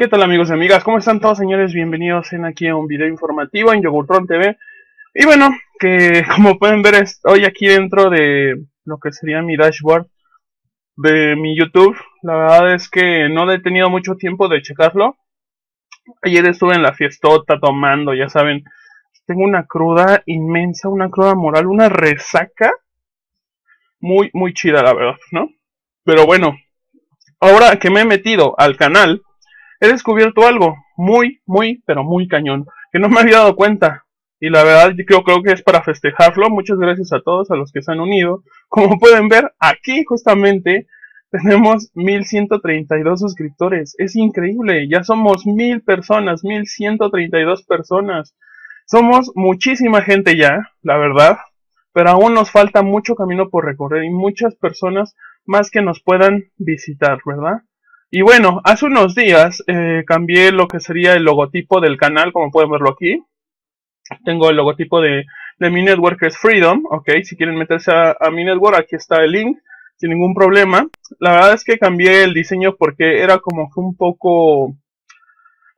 ¿Y qué tal amigos y amigas? ¿Cómo están todos señores? Bienvenidos en aquí a un video informativo en Yogurtron TV. Y bueno, que como pueden ver estoy aquí dentro de lo que sería mi dashboard de mi YouTube. La verdad es que no he tenido mucho tiempo de checarlo. Ayer estuve en la fiestota tomando, ya saben. Tengo una cruda inmensa, una cruda moral, una resaca. Muy, muy chida la verdad, ¿no? Pero bueno, ahora que me he metido al canal, he descubierto algo muy, muy, pero muy cañón, que no me había dado cuenta. Y la verdad, yo creo, que es para festejarlo. Muchas gracias a todos, a los que se han unido. Como pueden ver, aquí justamente tenemos 1132 suscriptores. Es increíble. Ya somos mil personas, 1132 personas. Somos muchísima gente ya, la verdad. Pero aún nos falta mucho camino por recorrer y muchas personas más que nos puedan visitar, ¿verdad? Y bueno, hace unos días eh, cambié lo que sería el logotipo del canal, como pueden verlo aquí. Tengo el logotipo de, de mi network que es Freedom, ok, si quieren meterse a, mi network, aquí está el link, sin ningún problema. La verdad es que cambié el diseño porque era como que un poco,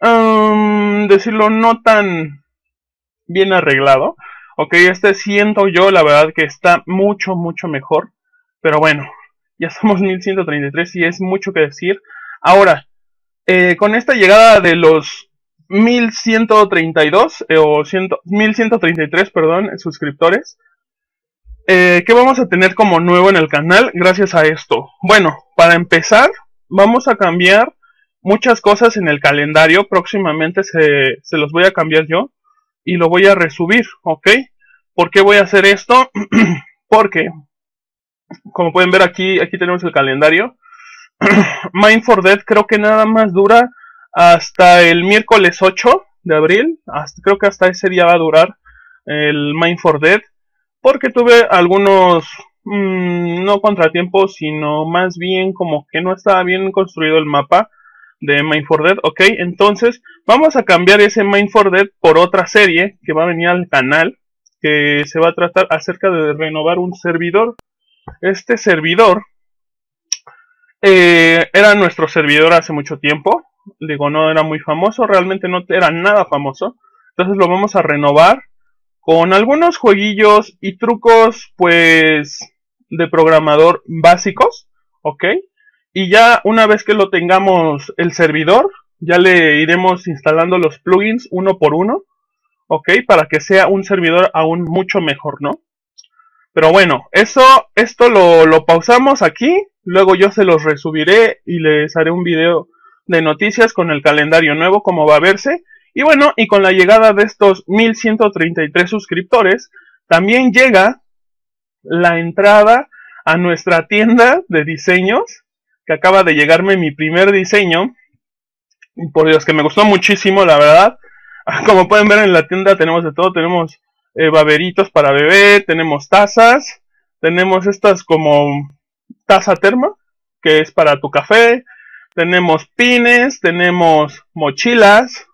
um, decirlo, no tan bien arreglado. Ok, este siento yo, la verdad que está mucho, mucho mejor. Pero bueno, ya somos 1133 y es mucho que decir. Ahora, eh, con esta llegada de los 1132 eh, o 1133, perdón, suscriptores, eh, ¿qué vamos a tener como nuevo en el canal gracias a esto? Bueno, para empezar, vamos a cambiar muchas cosas en el calendario. Próximamente se, se los voy a cambiar yo y lo voy a resubir, ¿ok? ¿Por qué voy a hacer esto? Porque, como pueden ver aquí, aquí tenemos el calendario. Mind for Dead creo que nada más dura hasta el miércoles 8 de abril. Creo que hasta ese día va a durar el Mind for Dead. Porque tuve algunos, mmm, no contratiempos, sino más bien como que no estaba bien construido el mapa de Mind for Dead. Ok, entonces vamos a cambiar ese Mind for Dead por otra serie que va a venir al canal. Que se va a tratar acerca de renovar un servidor. Este servidor eh, era nuestro servidor hace mucho tiempo. Digo, no era muy famoso, realmente no era nada famoso. Entonces lo vamos a renovar con algunos jueguillos y trucos, pues, de programador básicos, ¿ok? Y ya una vez que lo tengamos el servidor, ya le iremos instalando los plugins uno por uno, ¿ok? Para que sea un servidor aún mucho mejor, ¿no? Pero bueno, eso, esto lo, lo pausamos aquí Luego yo se los resubiré y les haré un video de noticias con el calendario nuevo, como va a verse. Y bueno, y con la llegada de estos 1133 suscriptores, también llega la entrada a nuestra tienda de diseños, que acaba de llegarme mi primer diseño. Por Dios, que me gustó muchísimo, la verdad. Como pueden ver en la tienda tenemos de todo, tenemos eh, baberitos para bebé, tenemos tazas, tenemos estas como taza terma, que es para tu café. Tenemos pines, tenemos mochilas,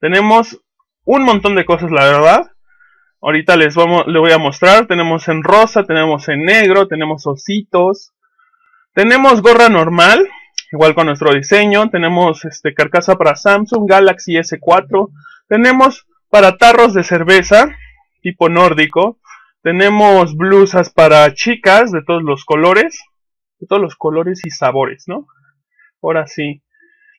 tenemos un montón de cosas, la verdad. Ahorita les, vamos, les voy a mostrar. Tenemos en rosa, tenemos en negro, tenemos ositos. Tenemos gorra normal, igual con nuestro diseño. Tenemos este carcasa para Samsung Galaxy S4. Tenemos para tarros de cerveza, tipo nórdico. Tenemos blusas para chicas de todos los colores, de todos los colores y sabores, ¿no? Ahora sí.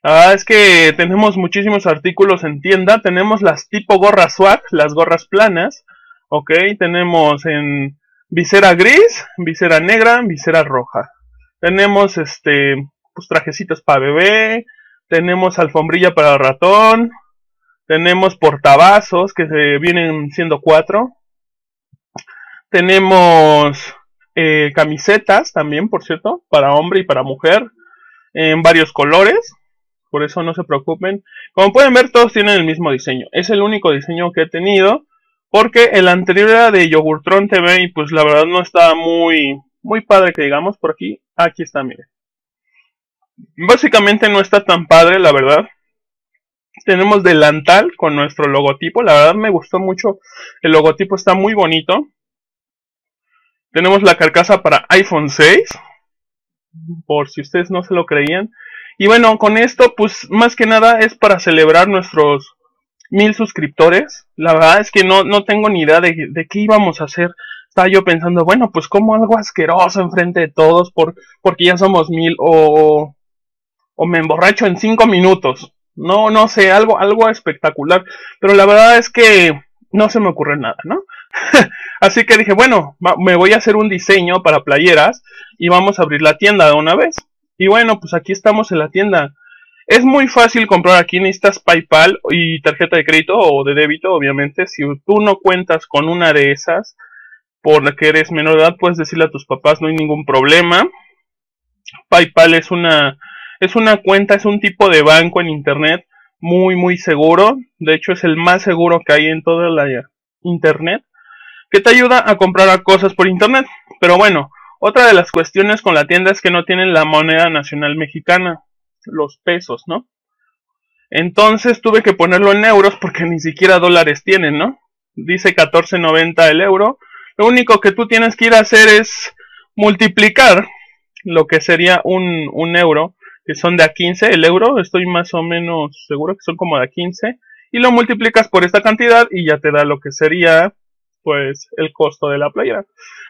La verdad es que tenemos muchísimos artículos en tienda. Tenemos las tipo gorra swag, las gorras planas. Ok, tenemos en visera gris, visera negra, visera roja. Tenemos este, pues trajecitos para bebé. Tenemos alfombrilla para ratón. Tenemos portavasos que se vienen siendo cuatro. Tenemos eh, camisetas también, por cierto, para hombre y para mujer, en varios colores. Por eso no se preocupen. Como pueden ver, todos tienen el mismo diseño. Es el único diseño que he tenido. Porque el anterior era de Yogurtron TV y pues la verdad no estaba muy, muy padre que digamos por aquí. Aquí está, miren. Básicamente no está tan padre, la verdad. Tenemos delantal con nuestro logotipo. La verdad me gustó mucho. El logotipo está muy bonito. Tenemos la carcasa para iPhone 6. Por si ustedes no se lo creían. Y bueno, con esto, pues más que nada es para celebrar nuestros mil suscriptores. La verdad es que no, no tengo ni idea de, de qué íbamos a hacer. Estaba yo pensando, bueno, pues como algo asqueroso enfrente de todos por, porque ya somos mil o, o me emborracho en cinco minutos. No, no sé, algo, algo espectacular. Pero la verdad es que no se me ocurre nada, ¿no? Así que dije, bueno, me voy a hacer un diseño para playeras y vamos a abrir la tienda de una vez. Y bueno, pues aquí estamos en la tienda. Es muy fácil comprar aquí, necesitas PayPal y tarjeta de crédito o de débito, obviamente. Si tú no cuentas con una de esas, por la que eres menor de edad, puedes decirle a tus papás, no hay ningún problema. PayPal es una, es una cuenta, es un tipo de banco en Internet muy, muy seguro. De hecho, es el más seguro que hay en toda la Internet. Que te ayuda a comprar cosas por Internet. Pero bueno, otra de las cuestiones con la tienda es que no tienen la moneda nacional mexicana, los pesos, ¿no? Entonces tuve que ponerlo en euros porque ni siquiera dólares tienen, ¿no? Dice 14.90 el euro. Lo único que tú tienes que ir a hacer es multiplicar lo que sería un, un euro, que son de a 15 el euro, estoy más o menos seguro que son como de a 15, y lo multiplicas por esta cantidad y ya te da lo que sería pues el costo de la playera.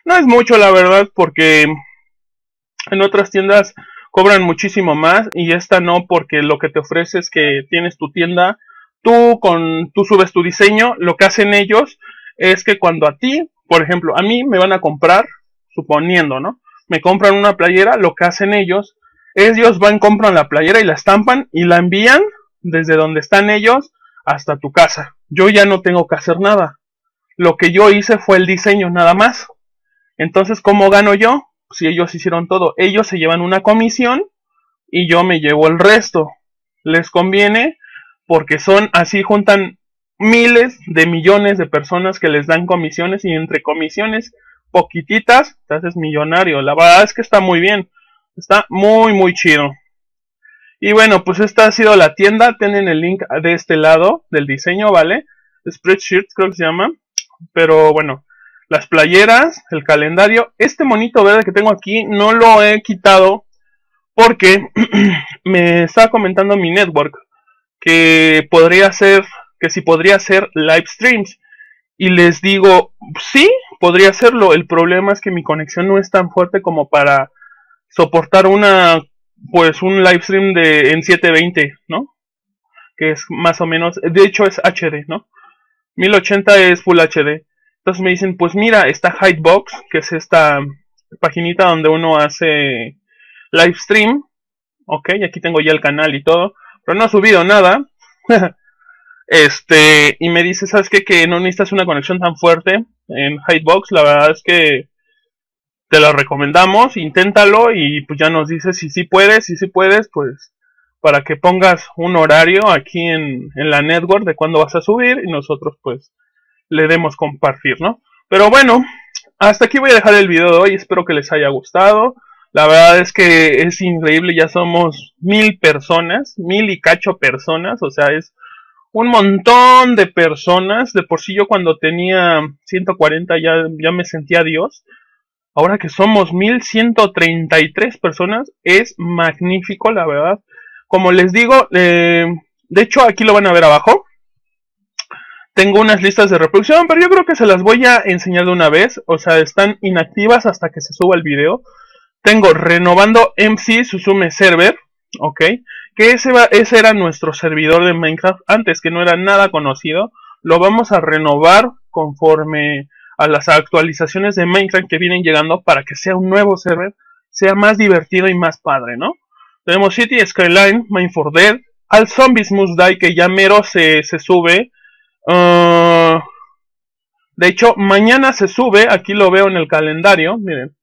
No es mucho la verdad porque en otras tiendas cobran muchísimo más y esta no porque lo que te ofrece es que tienes tu tienda, tú con tú subes tu diseño, lo que hacen ellos es que cuando a ti, por ejemplo, a mí me van a comprar, suponiendo, ¿no? Me compran una playera, lo que hacen ellos, ellos van, compran la playera y la estampan y la envían desde donde están ellos hasta tu casa. Yo ya no tengo que hacer nada. Lo que yo hice fue el diseño nada más. Entonces, ¿cómo gano yo? Si ellos hicieron todo, ellos se llevan una comisión y yo me llevo el resto. Les conviene porque son así juntan miles de millones de personas que les dan comisiones y entre comisiones poquititas te haces millonario. La verdad es que está muy bien. Está muy muy chido. Y bueno, pues esta ha sido la tienda. Tienen el link de este lado del diseño, ¿vale? Spreadsheet creo que se llama. Pero bueno, las playeras, el calendario. Este monito verde que tengo aquí no lo he quitado porque me está comentando mi network que podría ser, que si podría hacer live streams. Y les digo, sí, podría hacerlo. El problema es que mi conexión no es tan fuerte como para soportar una, pues un live stream de, en 720, ¿no? Que es más o menos, de hecho es HD, ¿no? 1080 es Full HD. Entonces me dicen, pues mira, está Hidebox, que es esta paginita donde uno hace live stream. Ok, aquí tengo ya el canal y todo. Pero no ha subido nada. este, y me dice, ¿sabes qué? Que no necesitas una conexión tan fuerte en Hidebox. La verdad es que te lo recomendamos, inténtalo y pues ya nos dices si sí puedes, si sí puedes, pues para que pongas un horario aquí en, en la network de cuándo vas a subir y nosotros pues le demos compartir, ¿no? Pero bueno, hasta aquí voy a dejar el video de hoy, espero que les haya gustado. La verdad es que es increíble, ya somos mil personas, mil y cacho personas, o sea, es un montón de personas. De por sí yo cuando tenía 140 ya, ya me sentía Dios. Ahora que somos 1133 personas, es magnífico, la verdad. Como les digo, eh, de hecho aquí lo van a ver abajo. Tengo unas listas de reproducción, pero yo creo que se las voy a enseñar de una vez. O sea, están inactivas hasta que se suba el video. Tengo renovando MC Susume Server, ok. Que ese, ese era nuestro servidor de Minecraft antes, que no era nada conocido. Lo vamos a renovar conforme a las actualizaciones de Minecraft que vienen llegando para que sea un nuevo server, sea más divertido y más padre, ¿no? Tenemos City Skyline, Mine for Dead, Al Zombies Must Die, que ya mero se, se sube. Uh, de hecho, mañana se sube, aquí lo veo en el calendario, miren.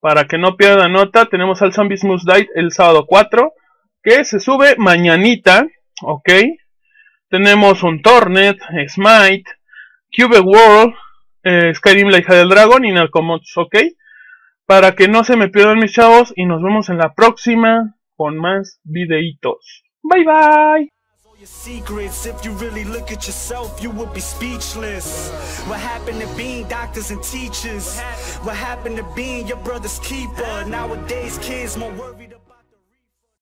Para que no pierda nota, tenemos Al Zombies Must Die el sábado 4, que se sube mañanita, ok. Tenemos un Tornet, Smite, Cube World, eh, Skyrim la hija del dragón y Narcomods, ok para que no se me pierdan mis chavos y nos vemos en la próxima con más videitos. Bye bye. what happened to being your brother's keeper nowadays kids more worried